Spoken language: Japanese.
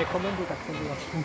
Nie komentuj tak sobie właśnie.